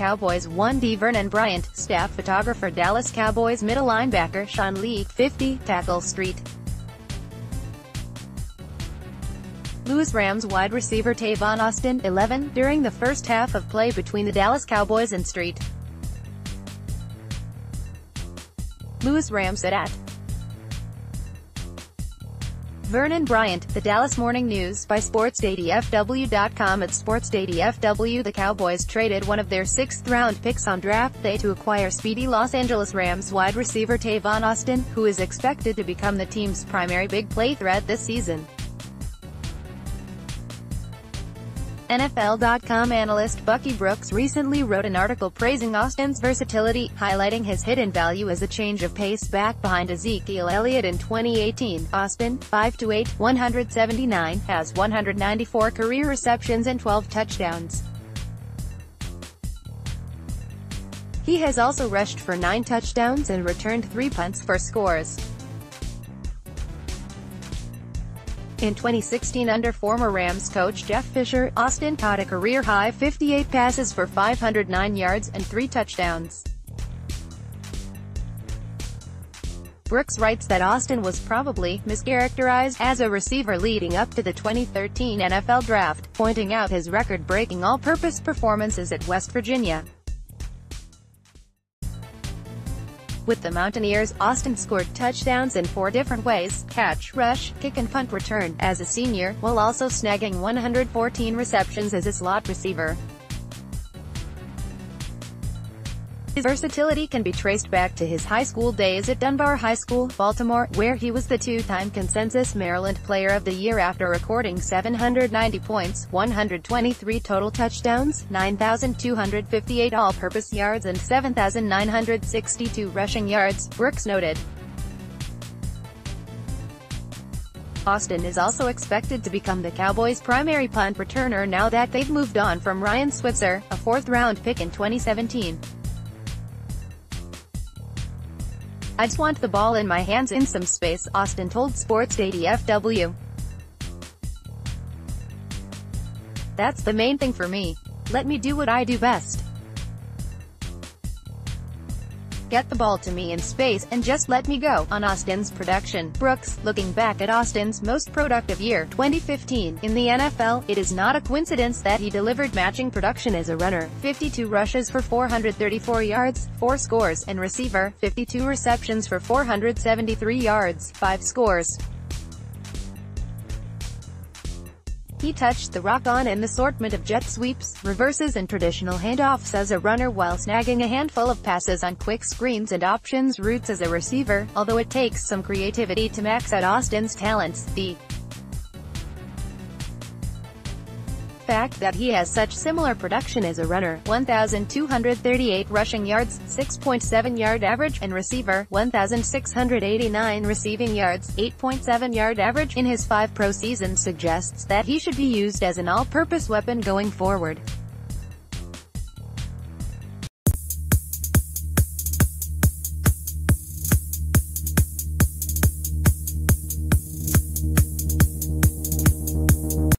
Cowboys 1D Vernon Bryant, staff photographer Dallas Cowboys middle linebacker Sean Lee, 50, tackle Street. Louis Rams wide receiver Tavon Austin, 11, during the first half of play between the Dallas Cowboys and Street. Louis Rams at Vernon Bryant, The Dallas Morning News, by SportsDayDFW.com At SportsDailyFW the Cowboys traded one of their sixth-round picks on draft day to acquire speedy Los Angeles Rams wide receiver Tavon Austin, who is expected to become the team's primary big play threat this season. NFL.com analyst Bucky Brooks recently wrote an article praising Austin's versatility, highlighting his hidden value as a change of pace back behind Ezekiel Elliott in 2018. Austin, 5'8", 179, has 194 career receptions and 12 touchdowns. He has also rushed for 9 touchdowns and returned 3 punts for scores. In 2016 under former Rams coach Jeff Fisher, Austin caught a career-high 58 passes for 509 yards and 3 touchdowns. Brooks writes that Austin was probably mischaracterized as a receiver leading up to the 2013 NFL Draft, pointing out his record-breaking all-purpose performances at West Virginia. With the Mountaineers, Austin scored touchdowns in four different ways, catch, rush, kick and punt return, as a senior, while also snagging 114 receptions as a slot receiver. His versatility can be traced back to his high school days at Dunbar High School, Baltimore, where he was the two-time consensus Maryland Player of the Year after recording 790 points, 123 total touchdowns, 9,258 all-purpose yards and 7,962 rushing yards, Brooks noted. Austin is also expected to become the Cowboys' primary punt returner now that they've moved on from Ryan Switzer, a fourth-round pick in 2017. I just want the ball in my hands in some space, Austin told Sports FW. That's the main thing for me. Let me do what I do best. Get the ball to me in space, and just let me go. On Austin's production, Brooks, looking back at Austin's most productive year, 2015, in the NFL, it is not a coincidence that he delivered matching production as a runner, 52 rushes for 434 yards, 4 scores, and receiver, 52 receptions for 473 yards, 5 scores. He touched the rock on an assortment of jet sweeps, reverses and traditional handoffs as a runner while snagging a handful of passes on quick screens and options routes as a receiver, although it takes some creativity to max out Austin's talents. The fact that he has such similar production as a runner, 1,238 rushing yards, 6.7 yard average, and receiver, 1,689 receiving yards, 8.7 yard average, in his five pro seasons suggests that he should be used as an all-purpose weapon going forward.